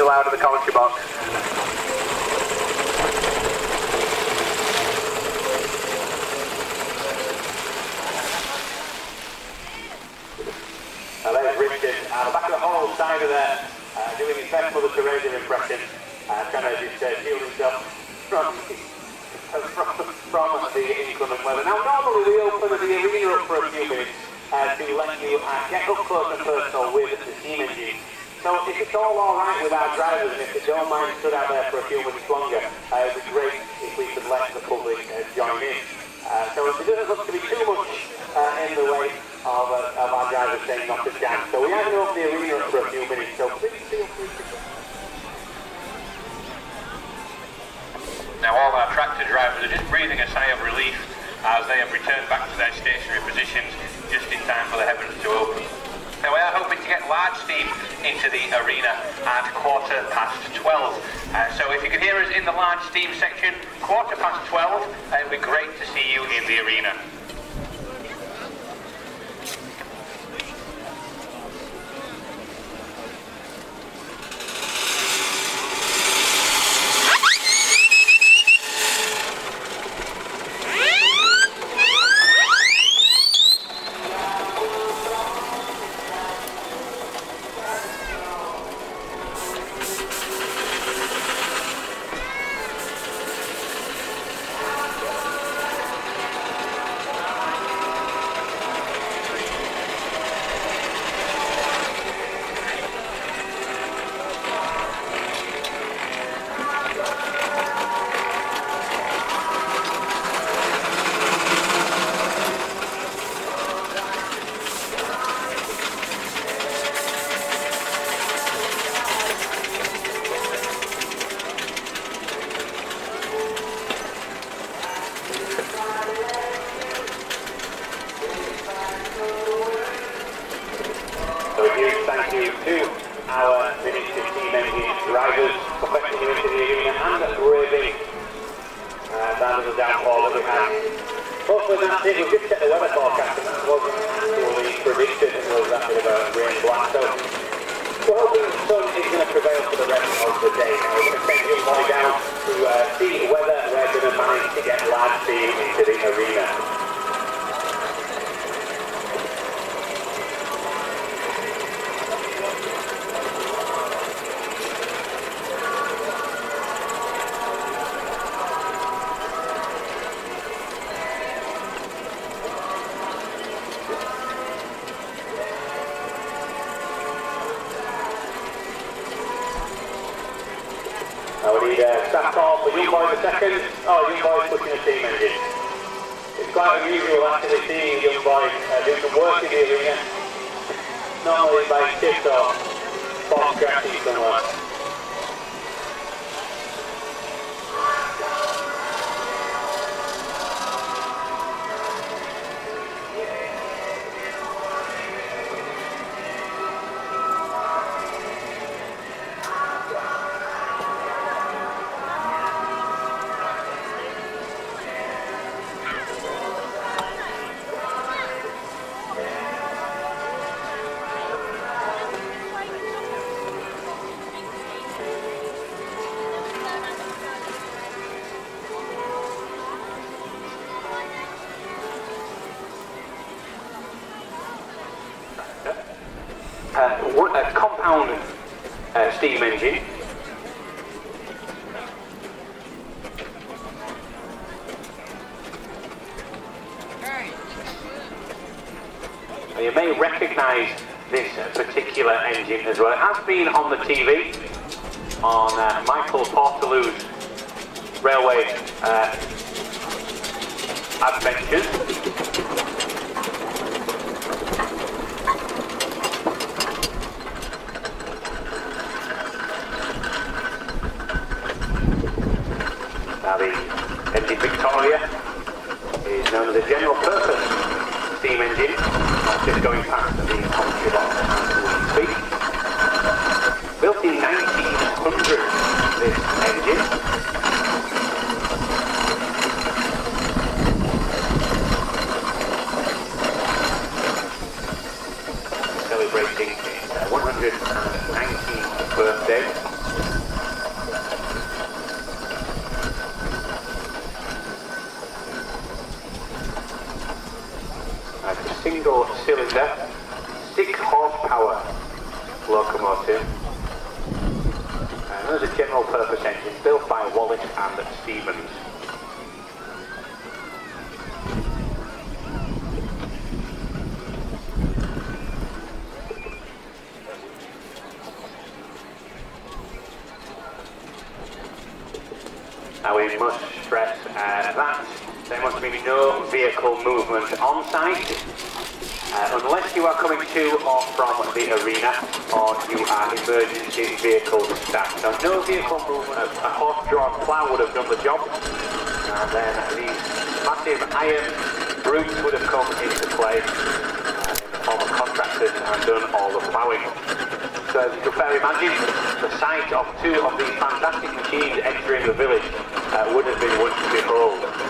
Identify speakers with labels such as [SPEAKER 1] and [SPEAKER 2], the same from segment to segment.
[SPEAKER 1] engines allowed in the commentary box.
[SPEAKER 2] Now there's Richard, uh, back at the whole side of there, uh, doing his best for the Teresa impression, uh, trying to just uh, shield himself from, from, from the inclement weather. Now normally we open the arena up for a few minutes uh, to let you uh, get up close and personal with the steam engine. So if it's with our drivers and if they don't mind stood out there for a few minutes longer, uh, it would be great if we could let the public uh, join in. Uh, so it doesn't look to be too much uh, in the way of, uh, of our drivers saying not to stand. So we are going to open the arena for a few minutes, so please feel free to...
[SPEAKER 3] Now all our tractor drivers are just breathing a sigh of relief as they have returned back to their stationary positions just in time for the heavens to open. Now we are hoping to get large steam into the arena at quarter past 12. Uh, so if you can hear us in the large steam section, quarter past 12, uh, it would be great to see you in the arena.
[SPEAKER 2] Our miniature team engine drivers for fetching you into the arena and braving uh, that little downfall that we had. Hopefully that's it. We've just checked the weather forecast and that wasn't actually predicted. It was that bit of a rain blast. So we're hoping the sun is going to prevail for the rest of the day. Now we're going to send you boy down to uh, see whether we're going to manage to get steam into the arena. Now we need a call for young boy the second. Oh, young boy pushing a steam engine. It's quite unusual actually seeing young boy uh, doing some work in the arena. Normally by tips or spot scratching somewhere.
[SPEAKER 1] A uh, steam engine. You may recognise this particular engine as well. It has been on the TV on uh, Michael Portillo's railway uh, adventures. Now the engine Victoria is known as a general purpose. Steam engine, just going past the commentary box as we speak. Built in 1900, this engine. Celebrate 119th birthday. a single cylinder, 6 horsepower locomotive. And there's a general purpose engine built by Wallis and Steevens. Now we must stress uh, that there must be no vehicle movement on site uh, unless you are coming to or from the arena or you are emergency vehicle staff. So no vehicle movement, a horse-drawn plough would have done the job and then these massive iron brutes would have come into play uh, the contractors and done all the ploughing. So as you can fairly imagine, the sight of two of these fantastic machines entering the village uh, would have been one to behold.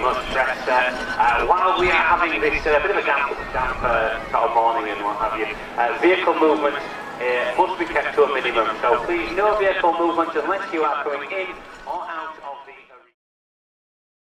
[SPEAKER 2] Much stress there. Uh, while we are having this uh, bit of a damp, damp uh, sort of morning and what have you, uh, vehicle movement uh, must be kept to a minimum. So please, no vehicle movement unless you are coming in